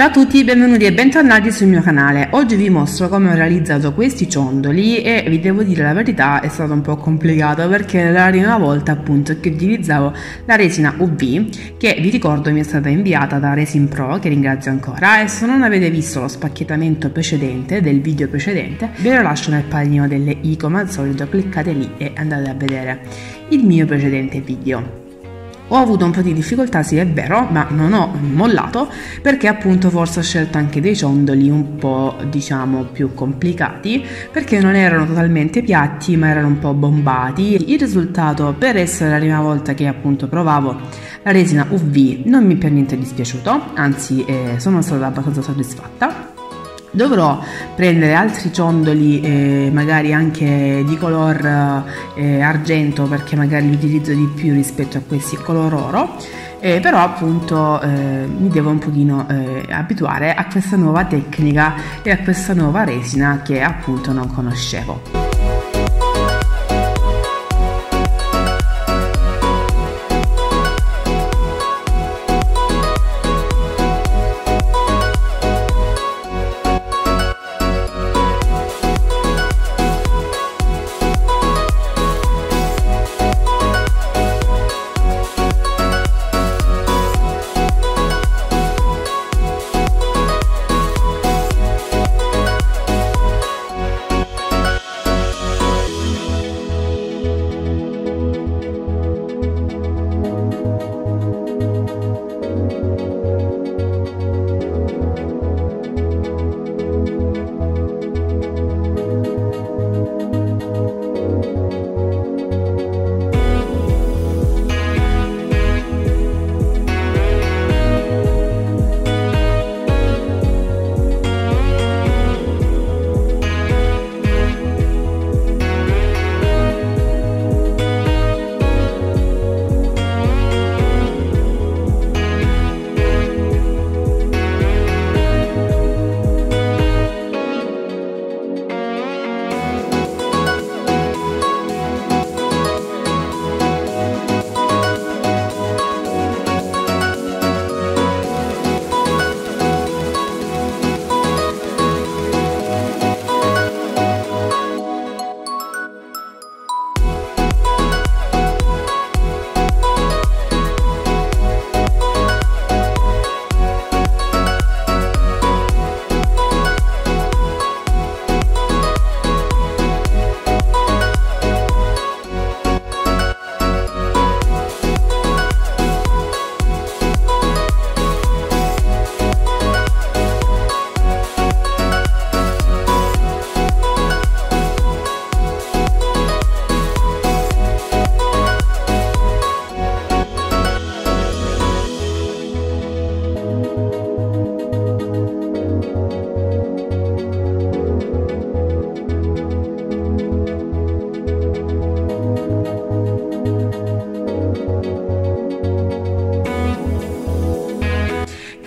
Ciao a tutti, benvenuti e bentornati sul mio canale. Oggi vi mostro come ho realizzato questi ciondoli e vi devo dire la verità è stato un po' complicato perché era la prima volta appunto che utilizzavo la resina UV che vi ricordo mi è stata inviata da Resin Pro che ringrazio ancora e se non avete visto lo spacchettamento precedente del video precedente ve lo lascio nel pagino delle i come al solito cliccate lì e andate a vedere il mio precedente video. Ho avuto un po' di difficoltà, sì è vero, ma non ho mollato perché appunto forse ho scelto anche dei ciondoli un po' diciamo più complicati perché non erano totalmente piatti ma erano un po' bombati. Il risultato per essere la prima volta che appunto provavo la resina UV non mi è per niente dispiaciuto, anzi eh, sono stata abbastanza soddisfatta dovrò prendere altri ciondoli eh, magari anche di color eh, argento perché magari li utilizzo di più rispetto a questi color oro. Eh, però appunto eh, mi devo un pochino eh, abituare a questa nuova tecnica e a questa nuova resina che appunto non conoscevo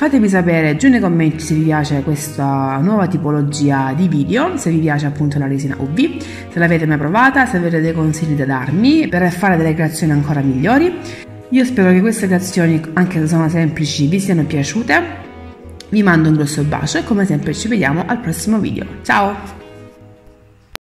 Fatemi sapere giù nei commenti se vi piace questa nuova tipologia di video, se vi piace appunto la resina UV, se l'avete mai provata, se avete dei consigli da darmi per fare delle creazioni ancora migliori. Io spero che queste creazioni, anche se sono semplici, vi siano piaciute. Vi mando un grosso bacio e come sempre ci vediamo al prossimo video. Ciao!